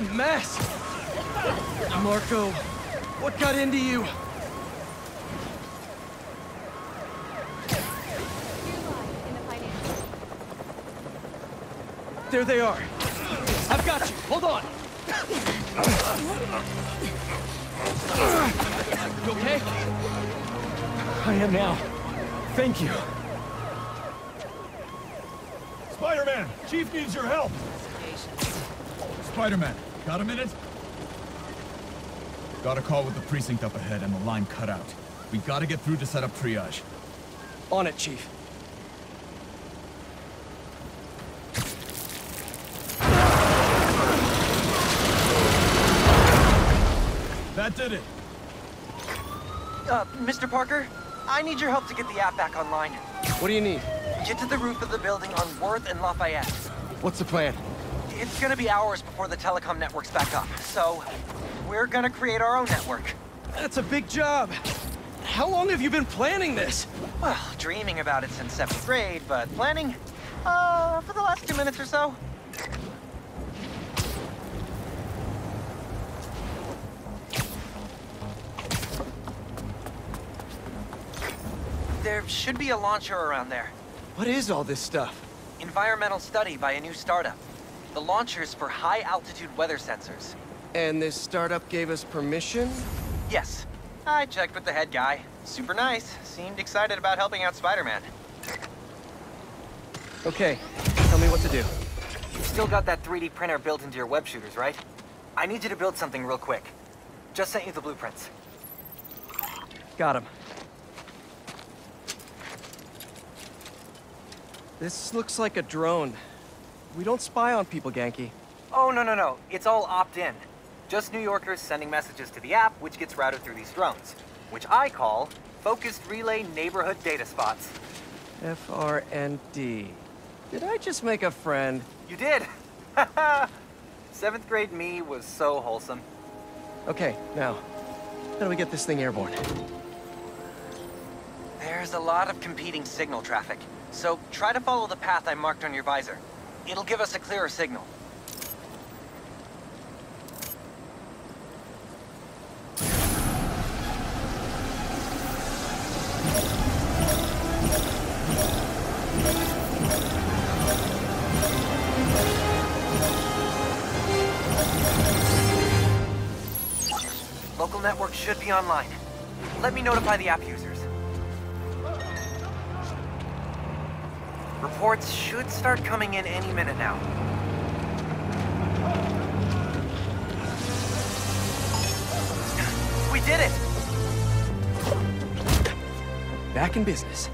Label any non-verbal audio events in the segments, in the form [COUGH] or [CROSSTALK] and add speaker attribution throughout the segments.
Speaker 1: a mess! Marko, what got into you? There they are. I've got you. Hold on. You okay? I am now. Thank you.
Speaker 2: Spider-Man! Chief needs your help! Spider-Man, got a minute? Got a call with the precinct up ahead and the line cut out. We gotta get through to set up triage.
Speaker 1: On it, Chief.
Speaker 2: That did it.
Speaker 3: Uh, Mr. Parker, I need your help to get the app back online.
Speaker 1: What do you need?
Speaker 3: Get to the roof of the building on Worth and Lafayette.
Speaker 1: What's the plan?
Speaker 3: It's gonna be hours before the telecom network's back up, so we're gonna create our own network.
Speaker 1: That's a big job. How long have you been planning this?
Speaker 3: Well, dreaming about it since seventh grade, but planning, uh, for the last two minutes or so. There should be a launcher around there.
Speaker 1: What is all this stuff?
Speaker 3: Environmental study by a new startup. The launcher's for high-altitude weather sensors.
Speaker 1: And this startup gave us permission?
Speaker 3: Yes. I checked with the head guy. Super nice. Seemed excited about helping out Spider-Man.
Speaker 1: Okay, tell me what to do.
Speaker 3: You've still got that 3D printer built into your web shooters, right? I need you to build something real quick. Just sent you the blueprints.
Speaker 1: Got him. This looks like a drone. We don't spy on people, Ganke.
Speaker 3: Oh, no, no, no. It's all opt-in. Just New Yorkers sending messages to the app, which gets routed through these drones. Which I call Focused Relay Neighborhood Data Spots.
Speaker 1: FRND. Did I just make a friend?
Speaker 3: You did! [LAUGHS] Seventh grade me was so wholesome.
Speaker 1: Okay, now, how do we get this thing airborne?
Speaker 3: There's a lot of competing signal traffic, so try to follow the path I marked on your visor. It'll give us a clearer signal. Local network should be online. Let me notify the app users. Reports should start coming in any minute now. We did it!
Speaker 1: Back in business.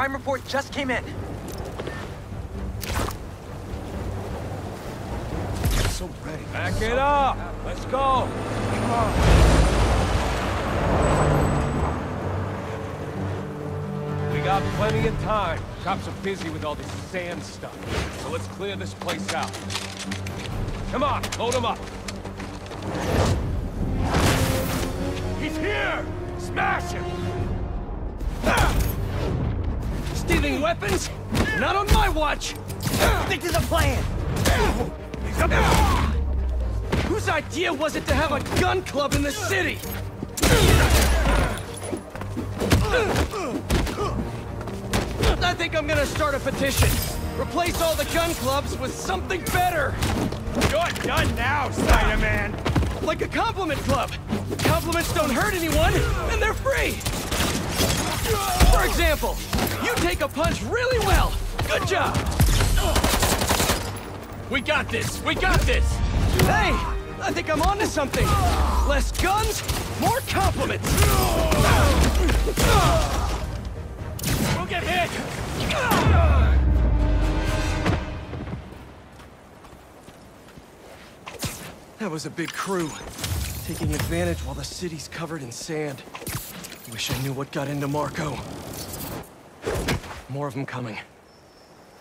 Speaker 3: Crime report just came in.
Speaker 1: So ready.
Speaker 4: Back it up! Let's go! We got got plenty of time. Cops are busy with all this sand stuff. So let's clear this place out. Come on, load him up. He's here! Smash him!
Speaker 1: Stealing weapons? Not on my watch!
Speaker 3: Stick to the plan!
Speaker 1: Whose idea was it to have a gun club in the city? I think I'm gonna start a petition. Replace all the gun clubs with something better!
Speaker 4: You're done now, Spider-Man!
Speaker 1: Like a compliment club. Compliments don't hurt anyone, and they're free! For example, you take a punch really well. Good job! We got this! We got this! Hey! I think I'm onto something! Less guns, more compliments!
Speaker 4: We'll get hit!
Speaker 1: That was a big crew. Taking advantage while the city's covered in sand. Wish I knew what got into Marko. More of them coming.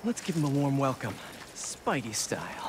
Speaker 1: Let's give them a warm welcome. Spidey style.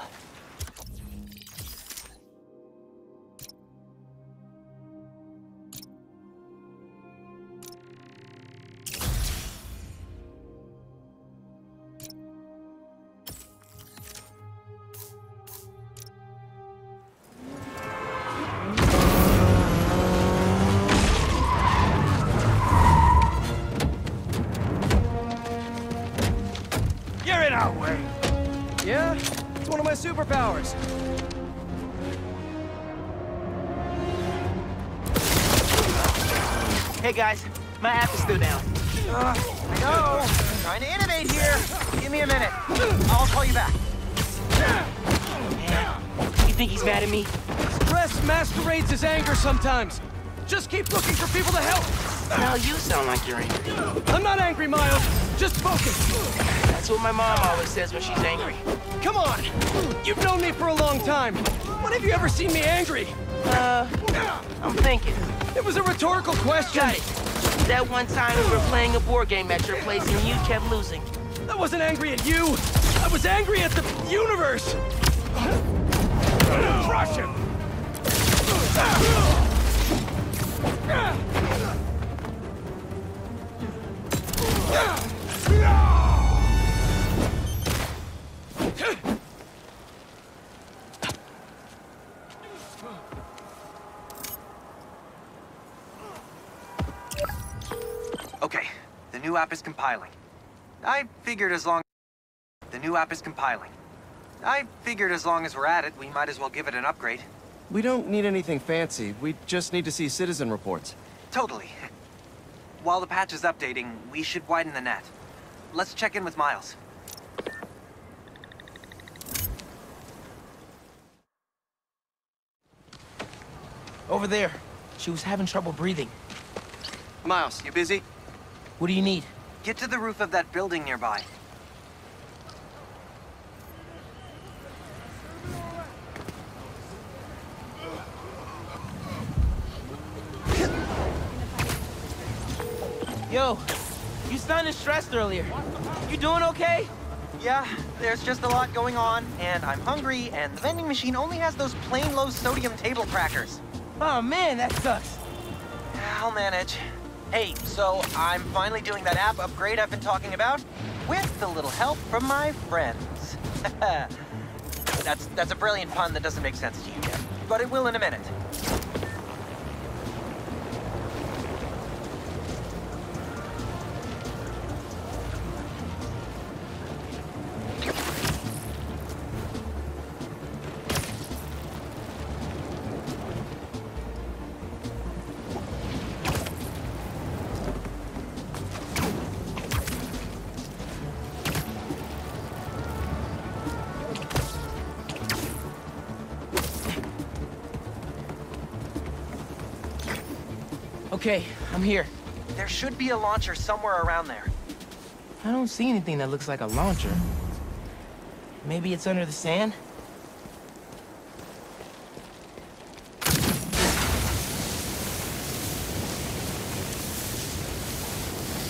Speaker 3: Give me a minute. I'll call you back.
Speaker 5: You think he's mad at me?
Speaker 1: Stress masquerades as anger sometimes. Just keep looking for people to help.
Speaker 5: Now you sound like you're angry.
Speaker 1: I'm not angry, Miles. Just focus.
Speaker 5: That's what my mom always says when she's angry.
Speaker 1: Come on! You've known me for a long time. When have you ever seen me angry?
Speaker 5: Uh, I'm thinking.
Speaker 1: It was a rhetorical question.
Speaker 5: Got it. That one time we were playing a board game at your place and you kept losing.
Speaker 1: I wasn't angry at you. I was angry at the universe.
Speaker 4: Crush him!
Speaker 3: Okay, the new app is compiling. I figured as long... The new app is compiling. I figured as long as we're at it, we might as well give it an upgrade.
Speaker 1: We don't need anything fancy. We just need to see citizen reports.
Speaker 3: Totally. [LAUGHS] While the patch is updating, we should widen the net. Let's check in with Miles.
Speaker 5: Over there. She was having trouble breathing.
Speaker 3: Miles, you busy?
Speaker 5: What do you need?
Speaker 3: Get to the roof of that building nearby.
Speaker 5: Yo, you sounded stressed earlier. You doing okay?
Speaker 3: Yeah, there's just a lot going on, and I'm hungry, and the vending machine only has those plain low sodium table crackers.
Speaker 5: Oh man, that sucks.
Speaker 3: I'll manage. Hey, so I'm finally doing that app upgrade I've been talking about, with a little help from my friends. [LAUGHS] that's that's a brilliant pun that doesn't make sense to you yet, but it will in a minute.
Speaker 5: Okay, I'm here.
Speaker 3: There should be a launcher somewhere around there.
Speaker 5: I don't see anything that looks like a launcher. Maybe it's under the sand?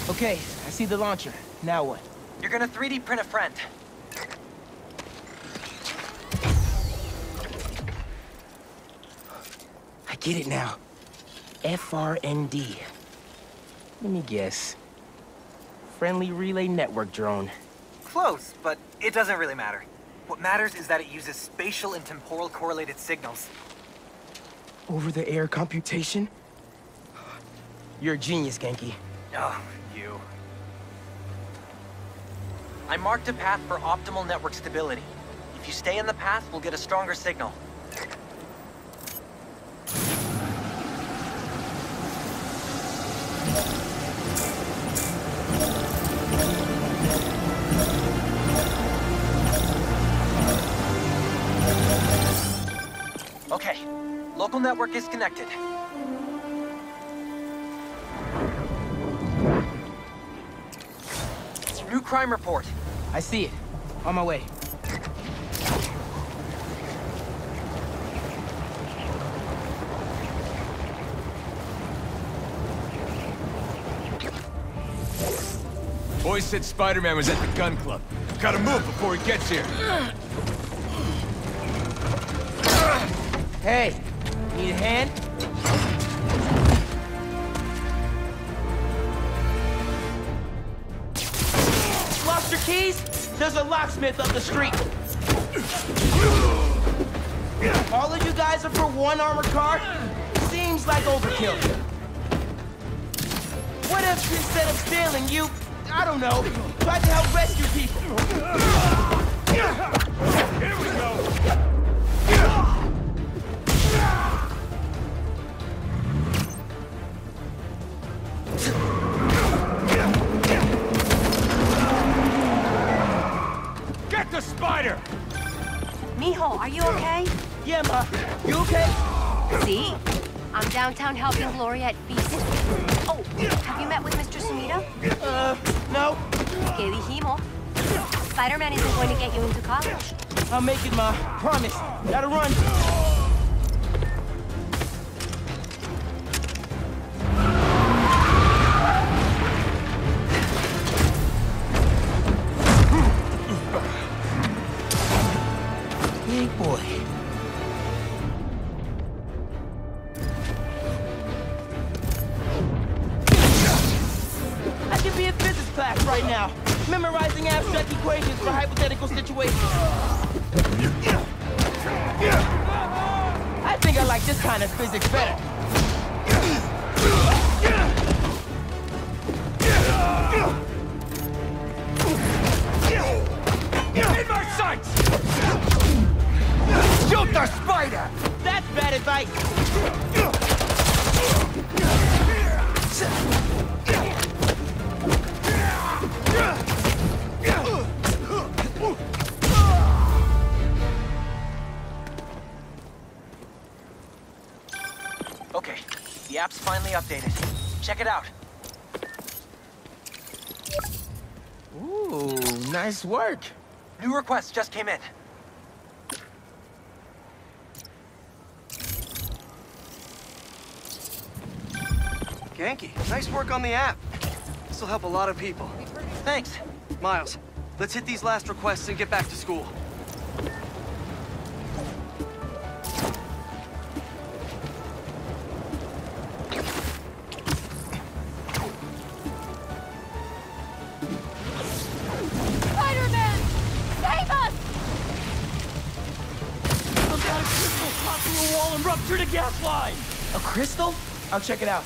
Speaker 5: Okay, I see the launcher. Now what?
Speaker 3: You're gonna 3D print a friend.
Speaker 5: I get it now. FRND. Let me guess. Friendly Relay Network drone.
Speaker 6: Close, but it doesn't really matter. What matters is that it uses spatial and temporal correlated signals.
Speaker 5: Over-the-air computation? You're a genius, Ganke.
Speaker 6: Oh, you.
Speaker 3: I marked a path for optimal network stability. If you stay in the path, we'll get a stronger signal. Local network is connected. New crime report.
Speaker 5: I see it. On my way.
Speaker 4: Boys said Spider-Man was at the gun club. Gotta move before he gets here.
Speaker 5: Hey, need a hand? Lost your keys? There's a locksmith up the street. All of you guys are for one armored car? Seems like overkill. What if instead of stealing, you, I don't know, tried to help rescue people?
Speaker 4: Here we go.
Speaker 7: Are you okay?
Speaker 5: Yeah, Ma. You okay?
Speaker 7: See? I'm downtown helping Gloria at Feast. Oh, have you met with Mr. Sumida?
Speaker 5: Uh, no.
Speaker 7: Que dijimos? Spider-Man isn't going to get you into college.
Speaker 5: I'll make it, Ma. Promise. Gotta run. Right now, memorizing abstract equations for hypothetical situations. I think I like this kind of physics better.
Speaker 4: In my sights! Shoot the spider!
Speaker 5: That's bad advice.
Speaker 3: The app's finally updated. Check it out.
Speaker 5: Ooh, nice work.
Speaker 3: New requests just came in.
Speaker 6: Ganke, nice work on the app. This will help a lot of people.
Speaker 3: Thanks.
Speaker 6: Miles, let's hit these last requests and get back to school.
Speaker 1: Wall and ruptured a gas line!
Speaker 5: A crystal? I'll check it out.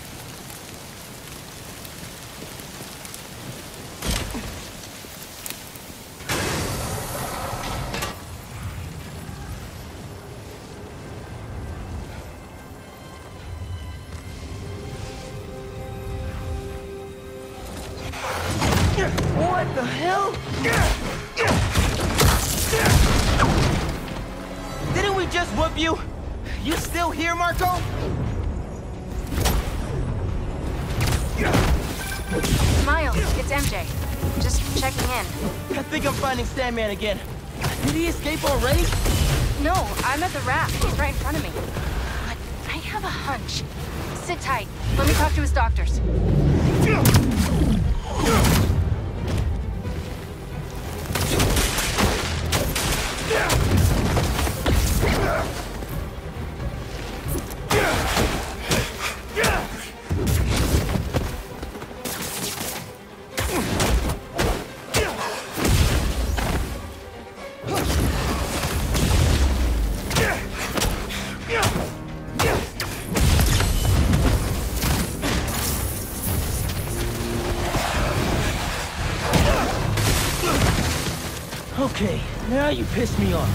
Speaker 5: Just
Speaker 7: checking in.
Speaker 5: I think I'm finding Sandman again. Did he escape already?
Speaker 7: No, I'm at the raft. He's right in front of me. But I have a hunch. Sit tight. Let me talk to his doctors.
Speaker 5: Okay, now you piss me off.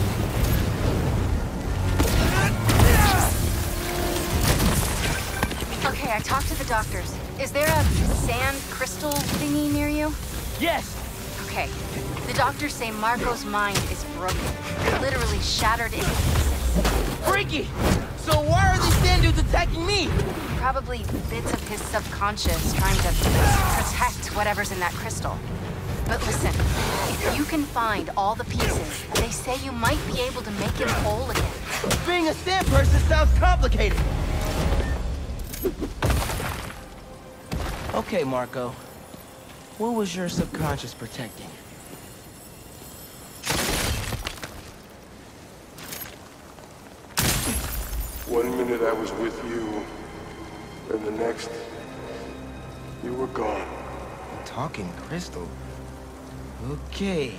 Speaker 7: Okay, I talked to the doctors. Is there a sand crystal thingy near you?
Speaker 5: Yes!
Speaker 7: Okay. The doctors say Marko's mind is broken. Literally shattered into pieces.
Speaker 5: Freaky! So why are these sand dudes attacking me?
Speaker 7: Probably bits of his subconscious trying to protect whatever's in that crystal. But listen, if you can find all the pieces, they say you might be able to make him whole again.
Speaker 5: Being a sand person sounds complicated. Okay, Marko. What was your subconscious protecting?
Speaker 8: One minute I was with you, and the next, you were gone.
Speaker 5: Talking crystal. Okay.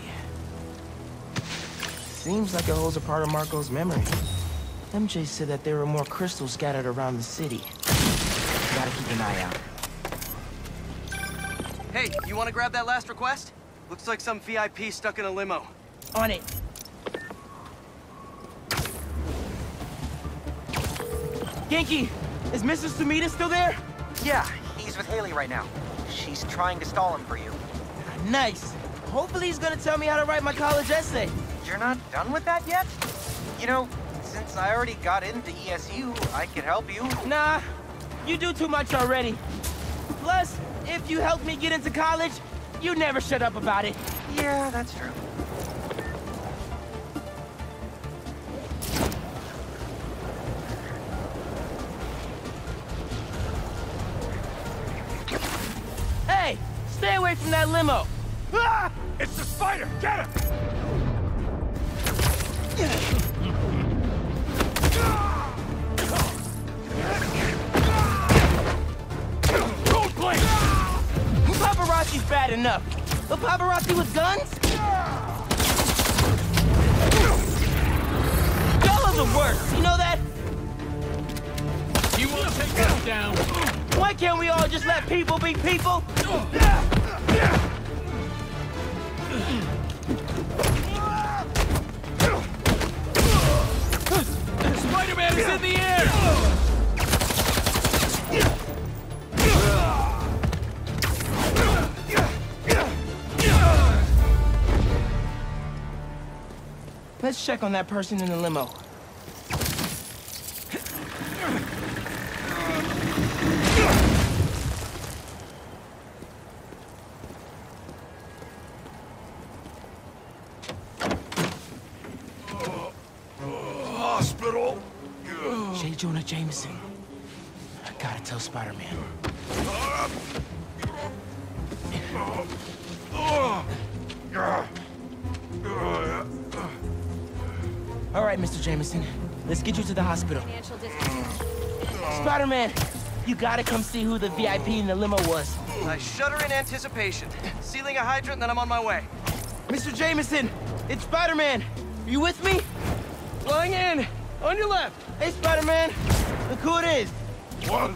Speaker 5: Seems like it holds a part of Marko's memory. MJ said that there were more crystals scattered around the city. Gotta keep an eye out.
Speaker 1: Hey, you want to grab that last request? Looks like some VIP stuck in a limo.
Speaker 5: On it. Ganke, is Mrs. Sumida still there?
Speaker 3: Yeah, he's with Haley right now. She's trying to stall him for you.
Speaker 5: Nice. Hopefully he's gonna tell me how to write my college essay.
Speaker 3: You're not done with that yet? You know, since I already got into ESU, I could help you.
Speaker 5: Nah, you do too much already. Plus, if you helped me get into college, you never shut up about it.
Speaker 3: Yeah, that's true.
Speaker 5: Hey, stay away from that limo.
Speaker 4: Ah! It's the spider! Get him! Don't blink!
Speaker 5: Paparazzi's bad enough. But paparazzi with guns? Y'all are the worst, you know that?
Speaker 4: You will take that down!
Speaker 5: Why can't we all just let people be people?
Speaker 4: In the air!
Speaker 5: Let's check on that person in the limo.
Speaker 8: Hospital?
Speaker 5: J. Jonah Jameson. I gotta tell Spider-Man. All right, Mr. Jameson. Let's get you to the hospital. Spider-Man, you gotta come see who the VIP in the limo was.
Speaker 1: I shudder in anticipation. Sealing a hydrant, then I'm on my way.
Speaker 5: Mr. Jameson, it's Spider-Man. Are you with me?
Speaker 1: Flying in! On your left!
Speaker 5: Hey, Spider-Man. Look who it is.
Speaker 8: What?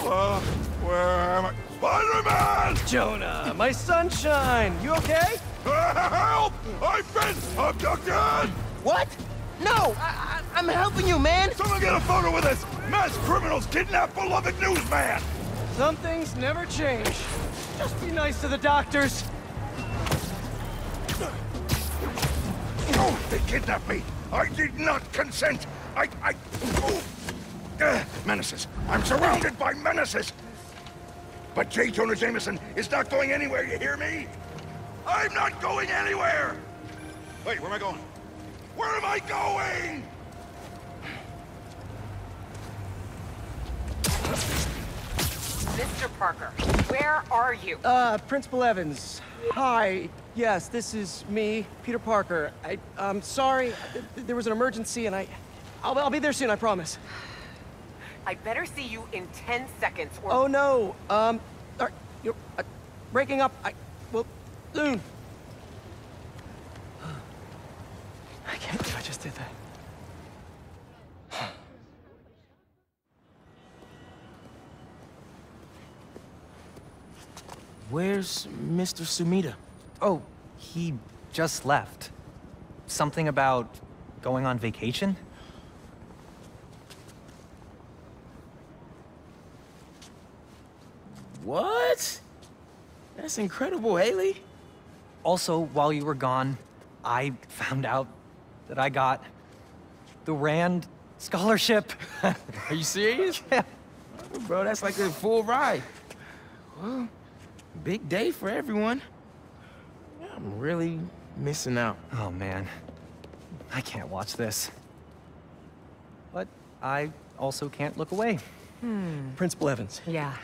Speaker 8: Uh, where am I? Spider-Man!
Speaker 1: Jonah, my sunshine! You okay?
Speaker 8: Help! I've been abducted!
Speaker 5: What? No, I, I, I'm helping you, man.
Speaker 8: Someone get a photo with this! Mass criminals kidnap beloved newsman!
Speaker 1: Some things never change. Just be nice to the doctors.
Speaker 8: Oh, they kidnapped me! I did not consent! I... I... Oh. Uh, menaces. I'm surrounded by menaces! But J. Jonah Jameson is not going anywhere, you hear me? I'm not going anywhere! Wait, where am I going? Where am I going?
Speaker 9: Mr. Parker, where are you?
Speaker 1: Uh, Principal Evans. Hi. Yes, this is me, Peter Parker. I, I'm sorry. There was an emergency and I... I'll, I'll be there soon, I promise.
Speaker 9: I better see you in 10 seconds or...
Speaker 1: Oh, no. Um, are, you're uh, breaking up. I... Well, soon. [SIGHS] I can't believe I just did that. [SIGHS]
Speaker 5: Where's Mr. Sumida?
Speaker 6: Oh, he just left.
Speaker 3: something about going on vacation?
Speaker 5: What? That's incredible, Haley.
Speaker 3: Also, while you were gone, I found out that I got the Rand scholarship. [LAUGHS]
Speaker 5: Are you serious?
Speaker 3: Yeah.
Speaker 5: Bro, that's like a full ride. Well, big day for everyone. I'm really missing out.
Speaker 3: Oh man, I can't watch this. But I also can't look away. Hmm.
Speaker 1: Principal Evans,
Speaker 9: Yeah.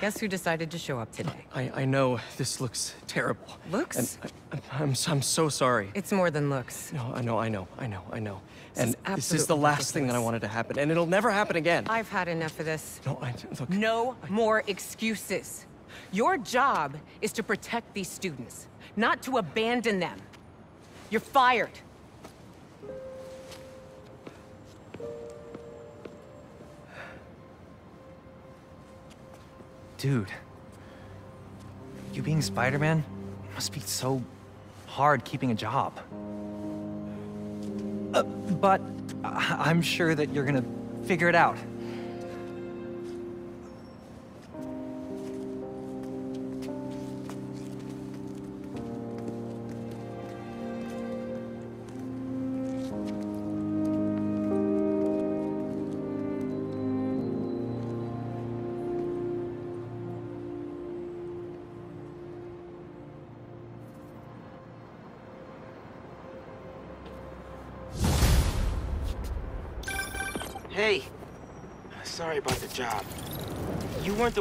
Speaker 9: Guess who decided to show up today?
Speaker 1: I, I know this looks terrible.
Speaker 9: Looks?
Speaker 1: I, I'm, I'm so sorry.
Speaker 9: It's more than looks.
Speaker 1: No, I know, I know, I know, I know.
Speaker 9: This
Speaker 1: and
Speaker 9: is
Speaker 1: this is the last thing that I wanted to happen, and it'll never happen again.
Speaker 9: I've had enough of this.
Speaker 1: No, I look.
Speaker 9: No more excuses. Your job is to protect these students, not to abandon them. You're fired.
Speaker 3: Dude, you being Spider-Man must be so hard keeping a job. Uh, but I'm sure that you're gonna figure it out.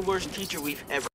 Speaker 5: Worst teacher we've ever